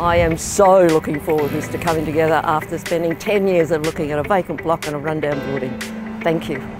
I am so looking forward to this to coming together after spending 10 years of looking at a vacant block and a rundown building. Thank you.